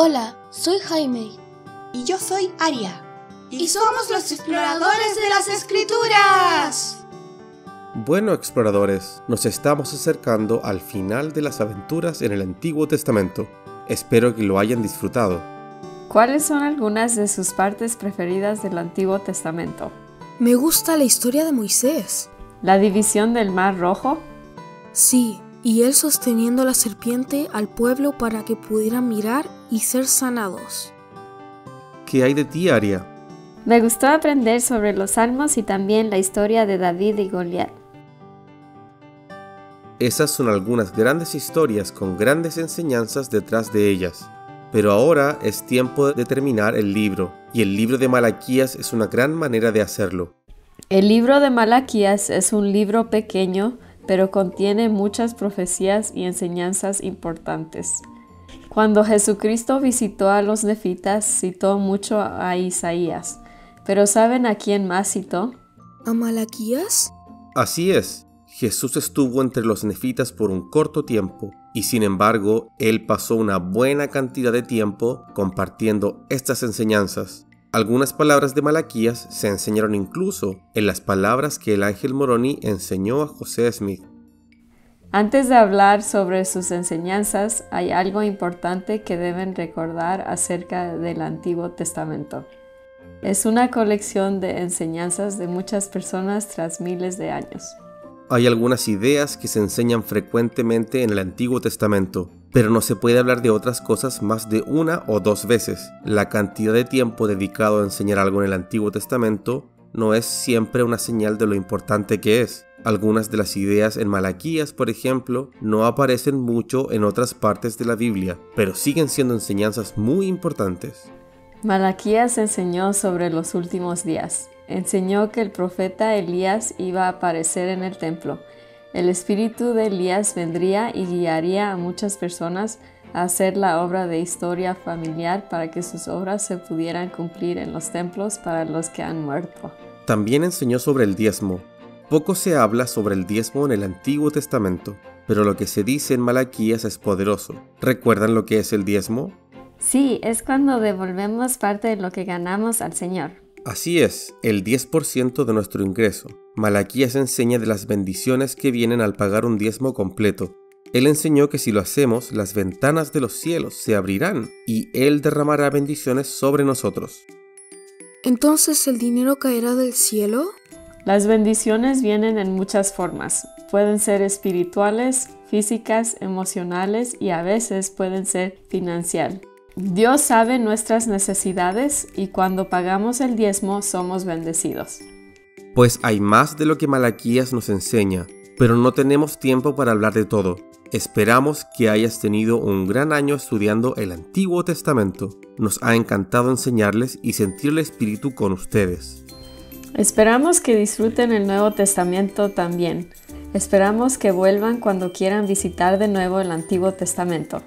Hola, soy Jaime. Y yo soy Aria. Y somos los exploradores de las escrituras. Bueno, exploradores, nos estamos acercando al final de las aventuras en el Antiguo Testamento. Espero que lo hayan disfrutado. ¿Cuáles son algunas de sus partes preferidas del Antiguo Testamento? Me gusta la historia de Moisés. ¿La división del Mar Rojo? Sí, y él sosteniendo la serpiente al pueblo para que pudieran mirar y ser sanados. ¿Qué hay de ti, Aria? Me gustó aprender sobre los salmos y también la historia de David y Goliat. Esas son algunas grandes historias con grandes enseñanzas detrás de ellas. Pero ahora es tiempo de terminar el libro, y el libro de Malaquías es una gran manera de hacerlo. El libro de Malaquías es un libro pequeño, pero contiene muchas profecías y enseñanzas importantes. Cuando Jesucristo visitó a los nefitas, citó mucho a Isaías. Pero ¿saben a quién más citó? ¿A Malaquías? Así es. Jesús estuvo entre los nefitas por un corto tiempo, y sin embargo, él pasó una buena cantidad de tiempo compartiendo estas enseñanzas. Algunas palabras de Malaquías se enseñaron incluso en las palabras que el ángel Moroni enseñó a José Smith. Antes de hablar sobre sus enseñanzas, hay algo importante que deben recordar acerca del Antiguo Testamento. Es una colección de enseñanzas de muchas personas tras miles de años. Hay algunas ideas que se enseñan frecuentemente en el Antiguo Testamento, pero no se puede hablar de otras cosas más de una o dos veces. La cantidad de tiempo dedicado a enseñar algo en el Antiguo Testamento no es siempre una señal de lo importante que es. Algunas de las ideas en Malaquías, por ejemplo, no aparecen mucho en otras partes de la Biblia, pero siguen siendo enseñanzas muy importantes. Malaquías enseñó sobre los últimos días enseñó que el profeta Elías iba a aparecer en el templo. El espíritu de Elías vendría y guiaría a muchas personas a hacer la obra de historia familiar para que sus obras se pudieran cumplir en los templos para los que han muerto. También enseñó sobre el diezmo. Poco se habla sobre el diezmo en el Antiguo Testamento, pero lo que se dice en Malaquías es poderoso. ¿Recuerdan lo que es el diezmo? Sí, es cuando devolvemos parte de lo que ganamos al Señor. Así es, el 10% de nuestro ingreso. Malaquías enseña de las bendiciones que vienen al pagar un diezmo completo. Él enseñó que si lo hacemos, las ventanas de los cielos se abrirán y Él derramará bendiciones sobre nosotros. ¿Entonces el dinero caerá del cielo? Las bendiciones vienen en muchas formas. Pueden ser espirituales, físicas, emocionales y a veces pueden ser financial. Dios sabe nuestras necesidades y cuando pagamos el diezmo somos bendecidos. Pues hay más de lo que Malaquías nos enseña, pero no tenemos tiempo para hablar de todo. Esperamos que hayas tenido un gran año estudiando el Antiguo Testamento. Nos ha encantado enseñarles y sentir el Espíritu con ustedes. Esperamos que disfruten el Nuevo Testamento también. Esperamos que vuelvan cuando quieran visitar de nuevo el Antiguo Testamento.